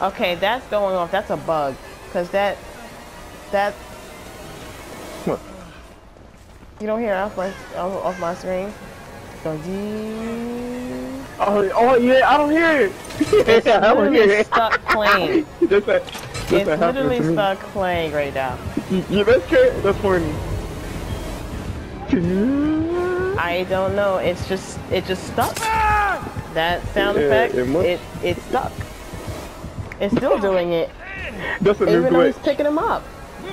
Okay, that's going off. That's a bug. Cause that, that. What? You don't hear off my off off my screen. Go dee. Oh, oh yeah, I don't hear it. It's yeah, I don't hear literally it. stuck playing. That's that. That's It's that literally stuck playing right now. Yeah, that's good. That's funny. I don't know. It's just it just stuck. Ah! That sound Yeah, effect. it It it stuck. It's still doing it, That's a new even though he's picking him up.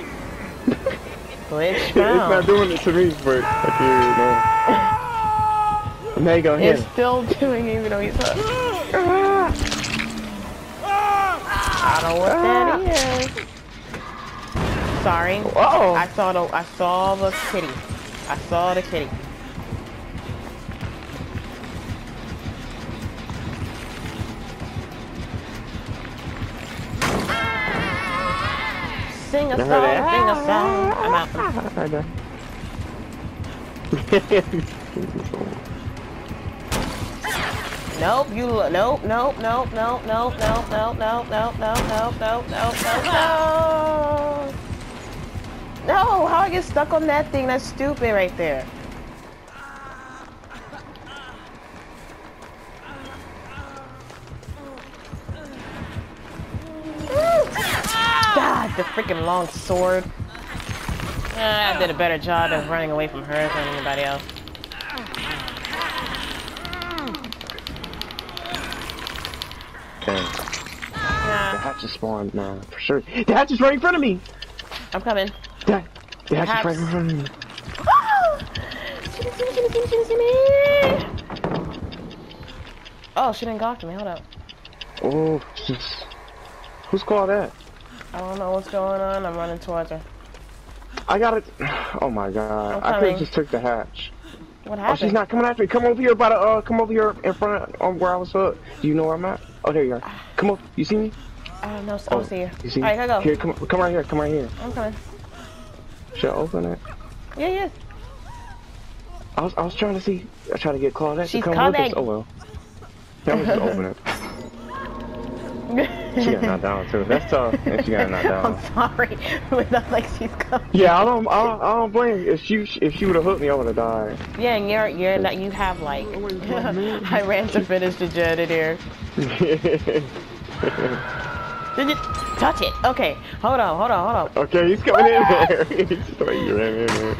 Glitch It's not doing it to me, but I do. No. Now you go It's still doing it even though he's hooked. I don't know what that ah. is. Sorry. Oh. I saw the I saw the kitty. I saw the kitty. Sing a song, sing a song. I'm out. Nope, you. Nope, nope, nope, nope, nope, nope, nope, nope, nope, nope, nope, nope, nope, nope, no. No, how I get stuck on that thing? That's stupid right there. The freaking long sword. Ah, I did a better job of running away from her than anybody else. Dang. Yeah, The hatch just spawned now, for sure. The hatch is right in front of me! I'm coming. The, the hatch is right in front of me. Shimmy, shimmy, shimmy, shimmy, shimmy, shimmy. Oh, she didn't gawk to me. Hold up. Oh. Who's called that? I don't know what's going on. I'm running towards her. I got it. Oh my god. I could just took the hatch. What Oh, happened? she's not coming after me. Come over here by the, uh, come over here in front of um, where I was hooked. Do you know where I'm at? Oh, there you are. Come up. You see me? I don't know. I don't see you. You see All right, I go. Here, come, come right here. Come right here. I'm coming. Should I open it? Yeah, yeah. I was, I was trying to see. I tried to get Claudette She's to come with us. coming. Oh well. That was just open it. She got knocked down too. That's tough. And she got knocked down. I'm sorry, but not like she's coming. Yeah, I don't, I don't, I don't blame you. If she, if she would have hooked me, I would have died. Yeah, and you're you're not. You have like. I ran to finish the jet in here. Did you touch it? Okay, hold on, hold on, hold on. okay, he's coming in there. he's like, you ran in there.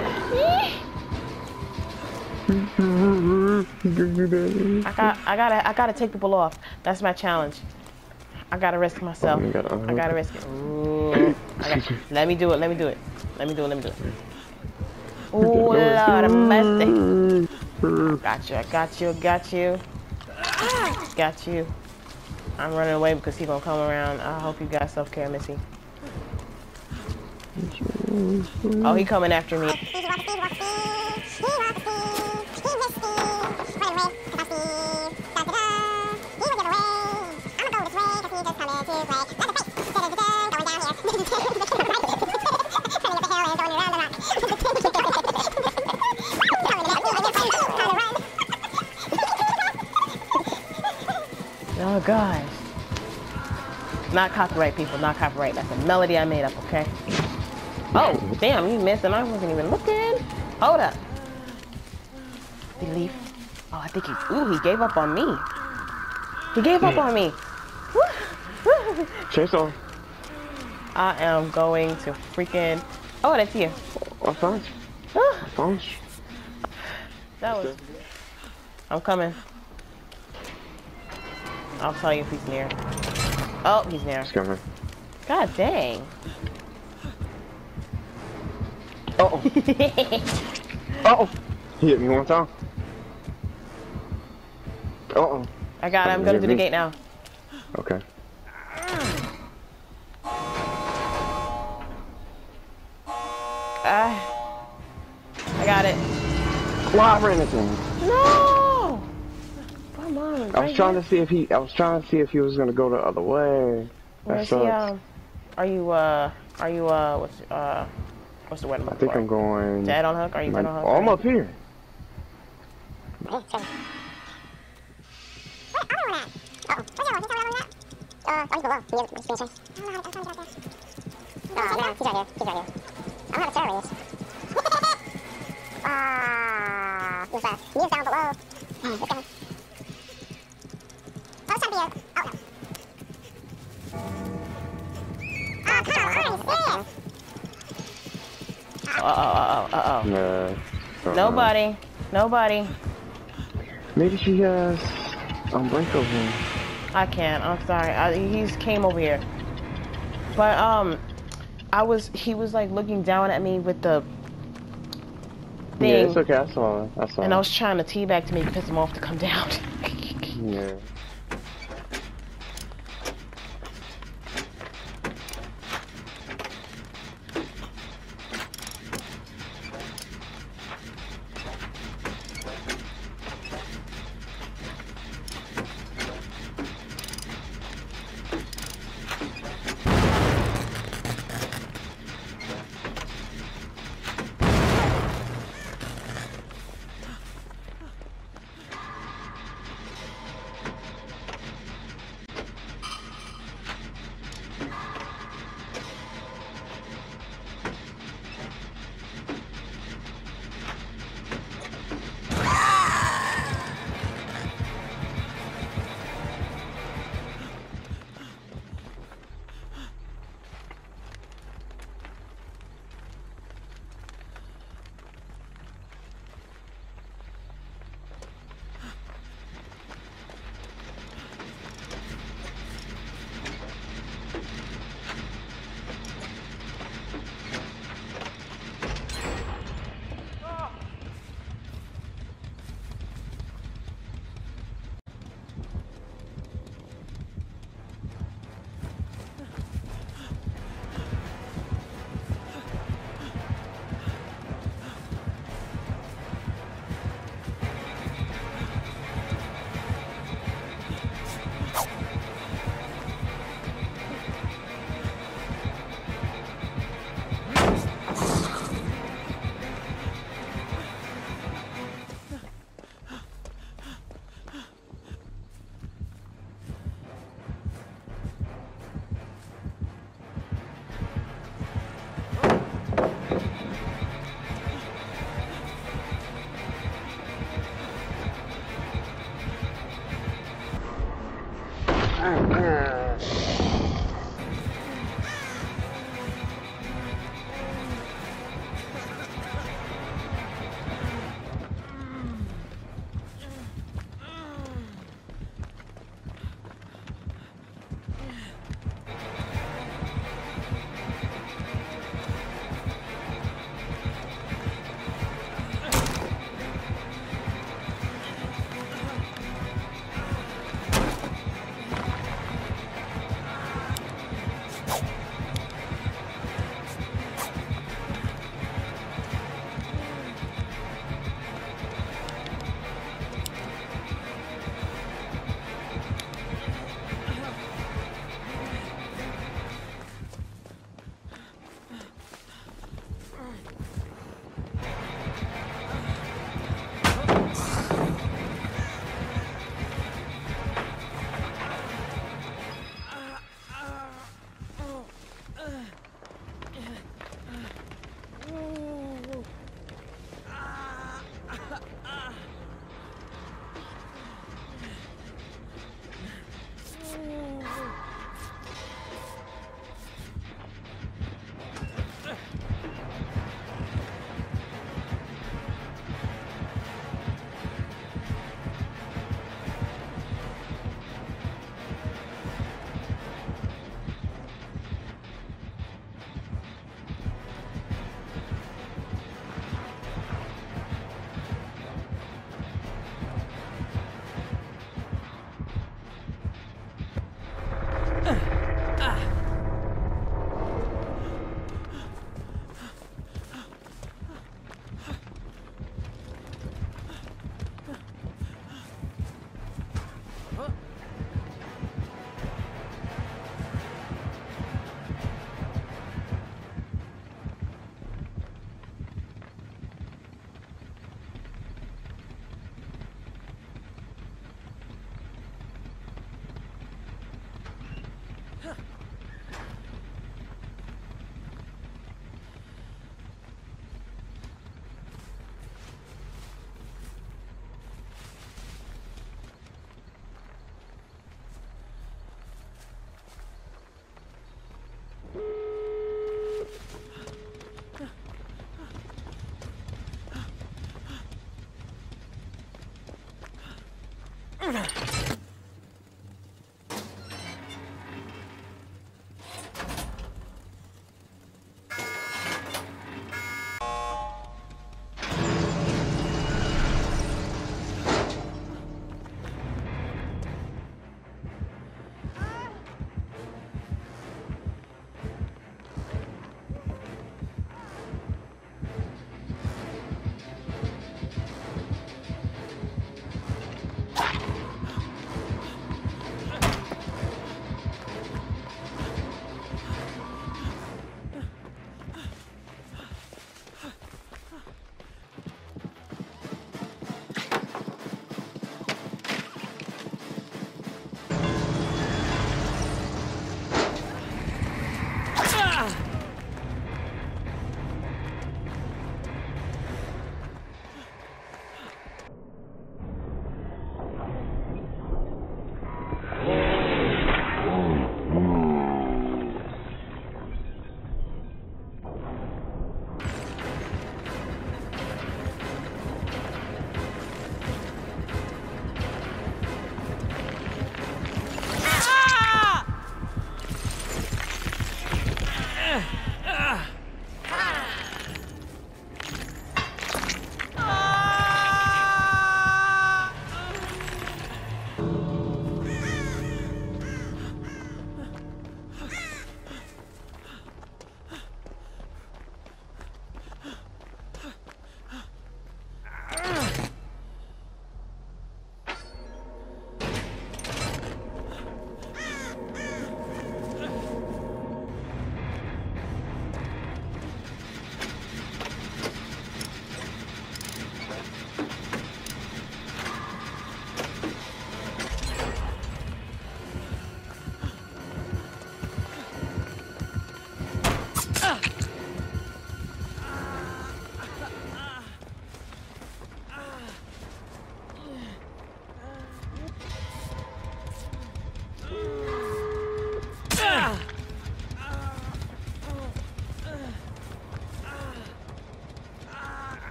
I got, I gotta, I gotta take people off. That's my challenge. I gotta risk myself. Oh, gotta- I gotta risk it. Ooh, I got, let me do it. Let me do it. Let me do it. Let me do it. Ooh, Lord of mercy. Got you. I got you. Got you. Got you. I'm running away because he gonna come around. I hope you got self care, Missy. Oh, he coming after me. Gosh. Not copyright, people. Not copyright. That's a melody I made up. Okay. Oh, damn! You missed, and I wasn't even looking. Hold up. Did he leave? Oh, I think he. Ooh, he gave up on me. He gave up on me. Chase on. I am going to freaking. Oh, that's you. I found you. I found you. that was. I'm coming. I'll tell you if he's near. Oh, he's near. He's coming. God dang. Uh oh. Uh oh. He hit me one time. Uh oh. I got it. I'm going to the gate now. Okay. Ah. I got it. I ran into him. No! I was right trying here. to see if he. I was trying to see if he was gonna go the other way. Where's he? Um, are you? Uh, are you? Uh, what's? Uh, what's the word? I think for? I'm going. Dead on hook. Are you my, dead on hook? Oh, I'm up here. Ah, uh, use down below. Let's go. Oh, it's to be a... Oh, no. Oh, come on. Uh oh, uh oh, uh oh. Nah. uh-uh. Nobody. Nobody. Maybe she has um break over him. I can't. I'm sorry. I, he's came over here. But um, I was. He was like looking down at me with the thing, Yeah, it's okay. I saw him. I saw and I was trying to teabag to me to piss him off to come down. Yeah.